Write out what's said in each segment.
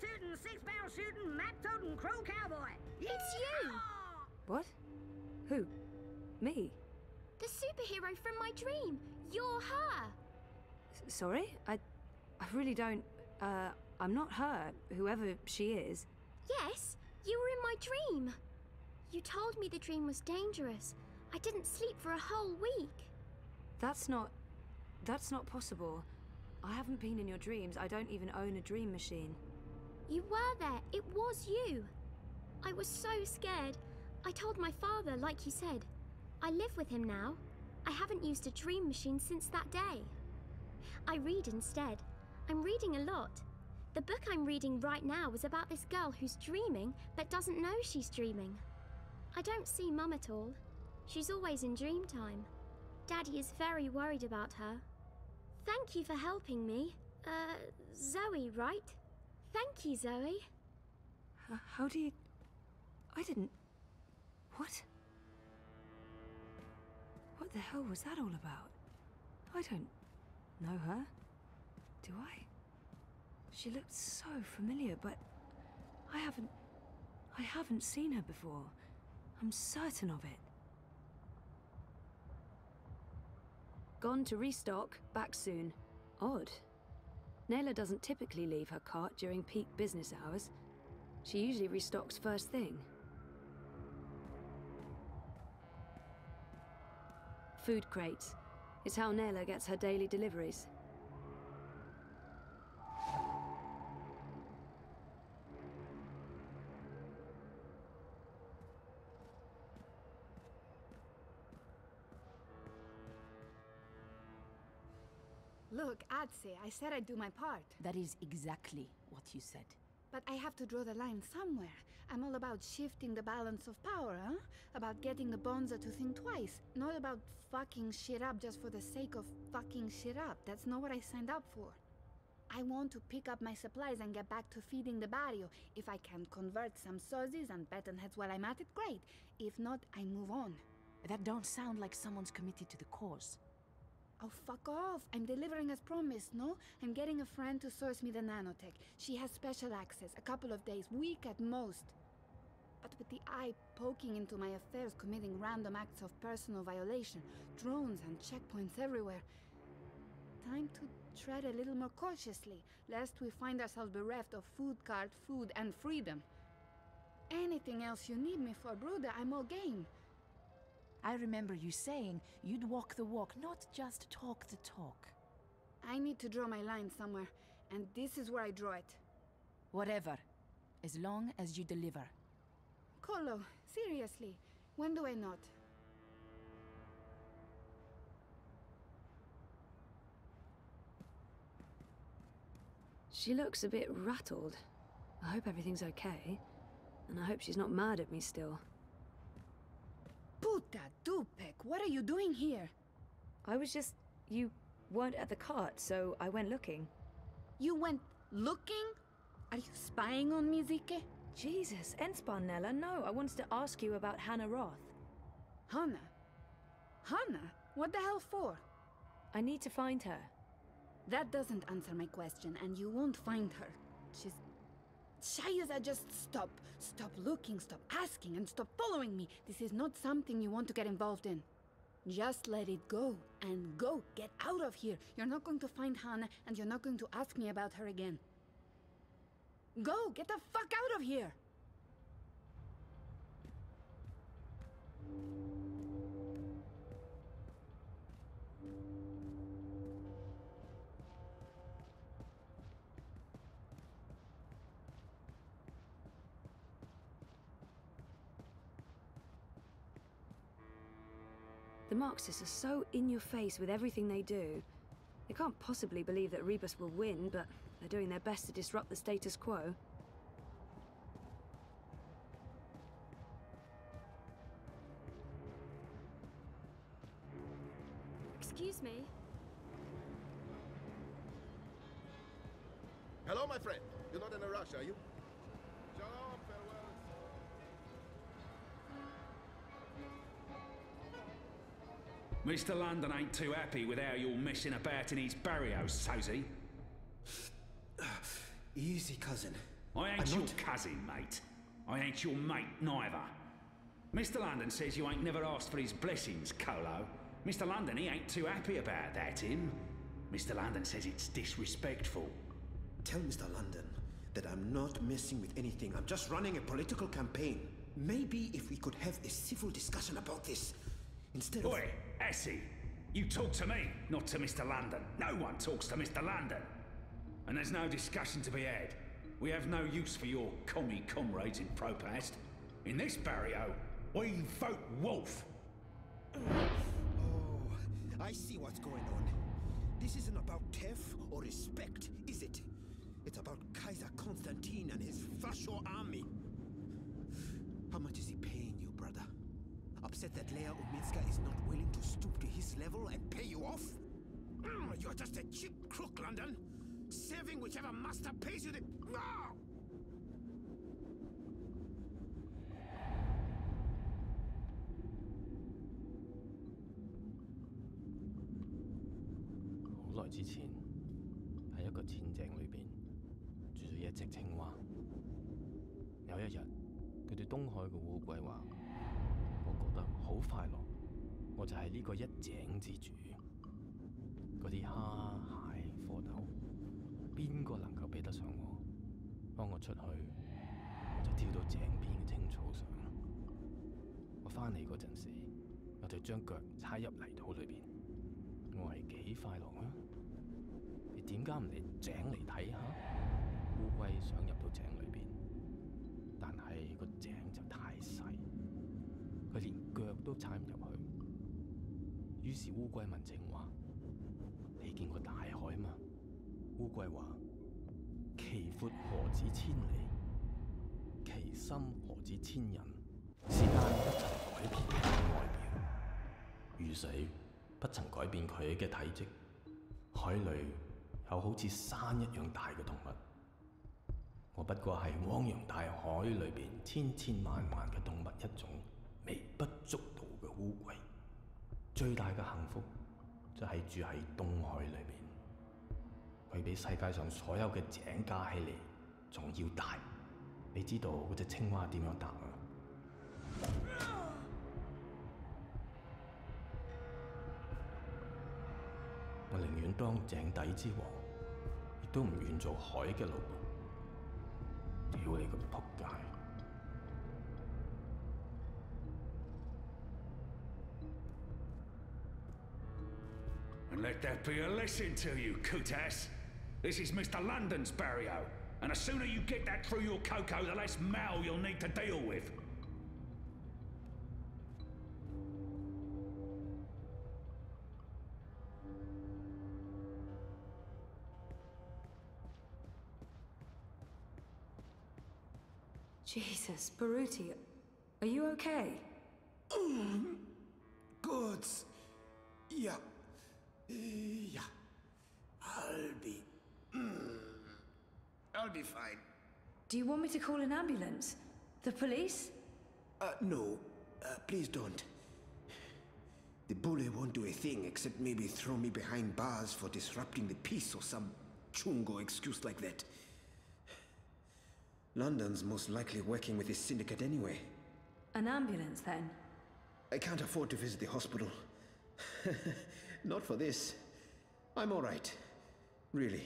shooting, six barrel shooting, map toting crow cowboy. It's you! What? Who? Me? The superhero from my dream! You're her! S- sorry? I. I really don't. Uh, I'm not her, whoever she is. Yes, you were in my dream. You told me the dream was dangerous. I didn't sleep for a whole week. That's not. That's not possible. I haven't been in your dreams. I don't even own a dream machine. You were there. It was you. I was so scared. I told my father, like you said. I live with him now. I haven't used a dream machine since that day. I read instead. I'm reading a lot. The book I'm reading right now is about this girl who's dreaming but doesn't know she's dreaming. I don't see Mum at all. She's always in dream time. Daddy is very worried about her. Thank you for helping me. Uh, Zoe, right? Thank you, Zoe. H- how do you. I didn't. What? What the hell was that all about? I don't know her. Do I? She looked so familiar, but I haven't. I haven't seen her before. I'm certain of it. Gone to restock, back soon. Odd. Nela doesn't typically leave her cart during peak business hours. She usually restocks first thing. Food crates. It's how Nela gets her daily deliveries. Look, Adse, I said I'd do my part. That is exactly what you said. But I have to draw the line somewhere. I'm all about shifting the balance of power, huh? About getting the Bonza to think twice. Not about fucking shit up just for the sake of fucking shit up. That's not what I signed up for. I want to pick up my supplies and get back to feeding the barrio. If I can convert some sozzies and heads while I'm at it, great. If not, I move on. That don't sound like someone's committed to the cause. Oh, fuck off. I'm delivering as promised, no? I'm getting a friend to source me the nanotech. She has special access, a couple of days, week at most. But with the eye poking into my affairs, committing random acts of personal violation, drones and checkpoints everywhere. Time to tread a little more cautiously, lest we find ourselves bereft of food cart, food, and freedom. Anything else you need me for, Bruder, I'm all game. I remember you saying you'd walk the walk, not just talk the talk. I need to draw my line somewhere, and this is where I draw it. Whatever. As long as you deliver. Colo, seriously, when do I not? She looks a bit rattled. I hope everything's okay. And I hope she's not mad at me still. Puta Dupek, what are you doing here? I was just. You weren't at the cart, so I went looking. You went looking? Are you spying on me, Zike? Jesus, Enspan Nella, no, I wanted to ask you about Hannah Roth. Hannah? Hannah? What the hell for? I need to find her. That doesn't answer my question, and you won't find her. She's. Shayaza, just stop. Stop looking, stop asking, and stop following me. This is not something you want to get involved in. Just let it go, and go. Get out of here. You're not going to find Hannah, and you're not going to ask me about her again. Go! Get the fuck out of here! The Marxists are so in your face with everything they do. They can't possibly believe that Rebus will win, but they're doing their best to disrupt the status quo. Mr. London ain't too happy with how you're messing about in his barrios, so's? Easy, cousin. I ain't I'm your not- cousin, mate. I ain't your mate neither. Mr. London says you ain't never asked for his blessings, Colo. Mr. London, he ain't too happy about that, him. Mr. London says it's disrespectful. Tell Mr. London that I'm not messing with anything. I'm just running a political campaign. Maybe if we could have a civil discussion about this instead of. Essie, you talk to me, not to Mr. London. No one talks to Mr. London. And there's no discussion to be had. We have no use for your commie comrades in Propast. In this barrio, we vote wolf. Oh, I see what's going on. This isn't about Tef or respect, is it? It's about Kaiser Constantine and his Fascio army. How much is he paying you, brother? Upset that Leia Umitska is not stoop to his level and pay you off? Mm, You're just a cheap crook, London. Serving whichever master pays you the. Ah! 好耐之前，喺一個淺井裏邊住咗一隻青蛙。有一日，佢對東海嘅烏龜話：我覺得好快樂，我就係呢個一井之主。嗰啲蝦、蟹、蝌蚪，邊個能夠比得上我？當我出去，我就跳到井邊嘅青草上。我翻嚟嗰陣時，我就將腳踩入泥土裏邊。我係幾快樂啊！你點解唔嚟井嚟睇下？烏龜想入到井裏邊，但係個井就太細，佢連腳都踩唔入去。於是烏龜問青蛙：你見過大海嗎？烏龜話：其闊何止千里，其深何止千人。時間不曾改變佢嘅外表，雨水不曾改變佢嘅體積。海裏有好似山一樣大嘅動物，我不過係汪洋大海裏邊千千萬萬嘅動物一種，微不足道嘅烏龜。最大嘅幸福就係住喺東海裏面，佢比世界上所有嘅井加起嚟仲要大。你知道嗰只青蛙點樣答啊？我寧願當井底之王，亦都唔願做海嘅奴僕。屌你個仆街！Let that be a lesson to you, Kutas. This is Mr. London's barrio, and the sooner you get that through your cocoa, the less mal you'll need to deal with. Jesus, Baruti, are you okay? Oh, Goods. Yeah. Yeah. I'll be. mm, I'll be fine. Do you want me to call an ambulance? The police? Uh, no. Uh, please don't. The bully won't do a thing except maybe throw me behind bars for disrupting the peace or some chungo excuse like that. London's most likely working with his syndicate anyway. An ambulance, then? I can't afford to visit the hospital. Not for this. I'm alright. Really.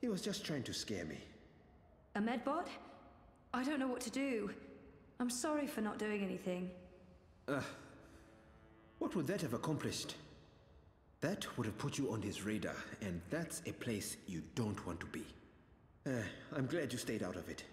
He was just trying to scare me. A medbot? I don't know what to do. I'm sorry for not doing anything. What would that have accomplished? That would have put you on his radar, and that's a place you don't want to be. Uh, I'm glad you stayed out of it.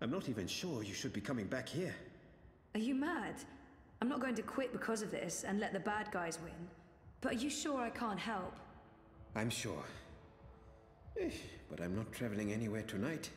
I'm not even sure you should be coming back here. Are you mad? I'm not going to quit because of this and let the bad guys win. But are you sure I can't help? I'm sure. Eh, but I'm not traveling anywhere tonight.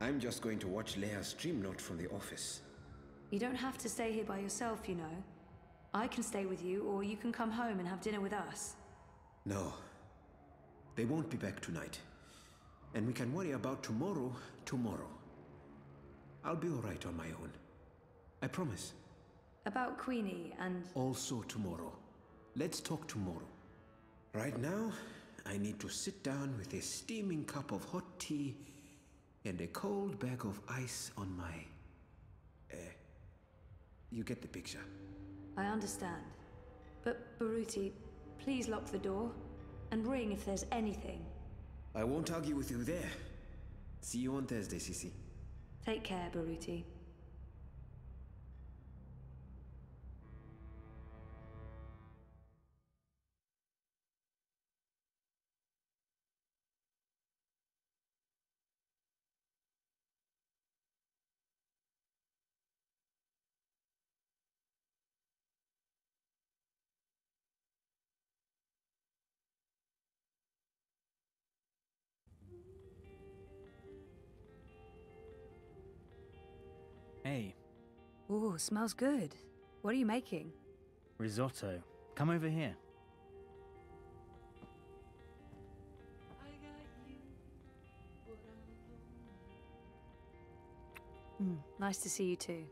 I'm just going to watch Leia's stream note from the office. You don't have to stay here by yourself, you know. I can stay with you, or you can come home and have dinner with us. No. They won't be back tonight. And we can worry about tomorrow tomorrow. I'll be alright on my own. I promise. About Queenie and. Also tomorrow. Let's talk tomorrow. Right now, I need to sit down with a steaming cup of hot tea and a cold bag of ice on my. Uh, you get the picture. I understand. But, Baruti, please lock the door and ring if there's anything. I won't argue with you there. See you on Thursday, Sissy. Take care, Baruti. Ooh, smells good. What are you making? risotto. Come over here. Hmm, nice to see you too.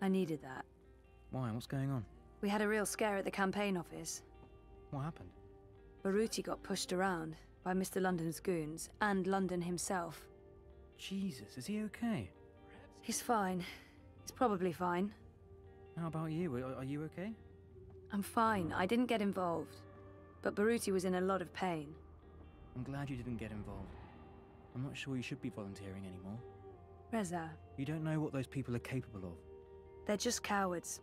I needed that. Why? What's going on? We had a real scare at the campaign office. What happened? Baruti got pushed around by Mr. London's goons and London himself. Jesus, is he okay? He's fine. He's probably fine. How about you? Are, are you okay? I'm fine. I didn't get involved. But Baruti was in a lot of pain. I'm glad you didn't get involved. I'm not sure you should be volunteering anymore. Reza, You don't know what those people are capable of. they're just cowards.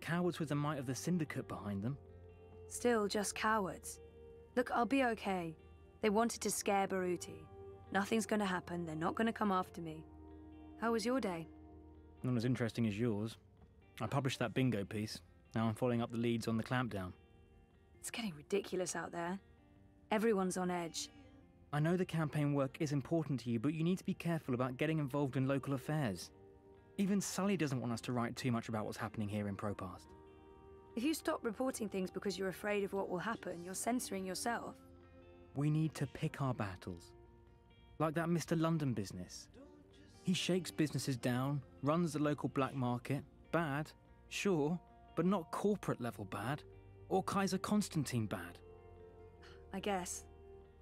Cowards with the might of the syndicate behind them. Still just cowards. Look, I'll be okay. They wanted to scare Baruti. Nothing's gonna happen. They're not gonna come after me. How was your day? As interesting as yours. I published that bingo piece. Now I'm following up the leads on the clampdown. It's getting ridiculous out there. Everyone's on edge. I know the campaign work is important to you, but you need to be careful about getting involved in local affairs. Even Sully doesn't want us to write too much about what's happening here in Propast. If you stop reporting things because you're afraid of what will happen, you're censoring yourself. We need to pick our battles. Like that Mr. London business. He shakes businesses down, runs the local black market. Bad, sure, but not corporate level bad. Or Kaiser Constantine bad. I guess.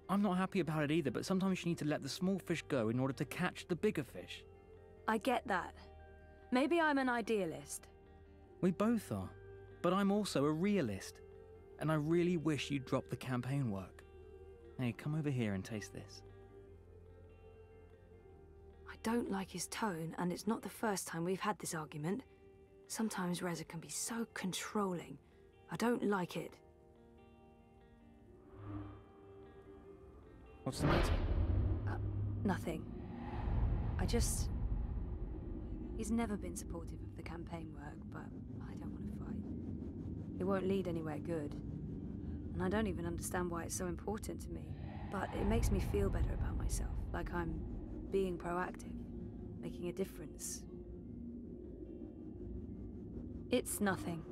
I'm not happy about it either, but sometimes you need to let the small fish go in order to catch the bigger fish. I get that. Maybe I'm an idealist. We both are. But I'm also a realist. And I really wish you'd drop the campaign work. Hey, come over here and taste this. I don't like his tone, and it's not the first time we've had this argument. Sometimes Reza can be so controlling. I don't like it. What's the matter? Uh, nothing. I just. He's never been supportive of the campaign work, but I don't want to fight. It won't lead anywhere good. And I don't even understand why it's so important to me. But it makes me feel better about myself, like I'm being proactive, making a difference. It's nothing.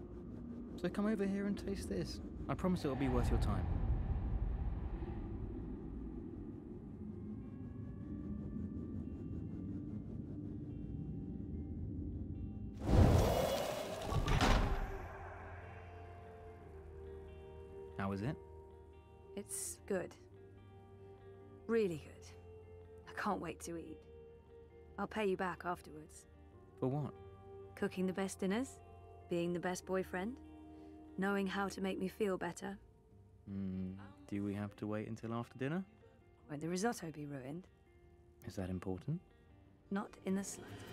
So come over here and taste this. I promise it'll be worth your time. How is it? It's good. Really good. Can't wait to eat. I'll pay you back afterwards. For what? Cooking the best dinners, being the best boyfriend, knowing how to make me feel better. Mm, do we have to wait until after dinner? Won't the risotto be ruined? Is that important? Not in the slightest.